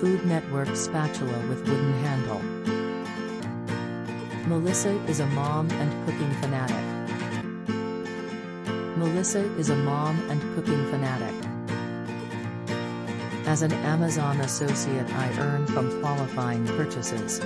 Food Network spatula with wooden handle. Melissa is a mom and cooking fanatic. Melissa is a mom and cooking fanatic. As an Amazon associate I earn from qualifying purchases.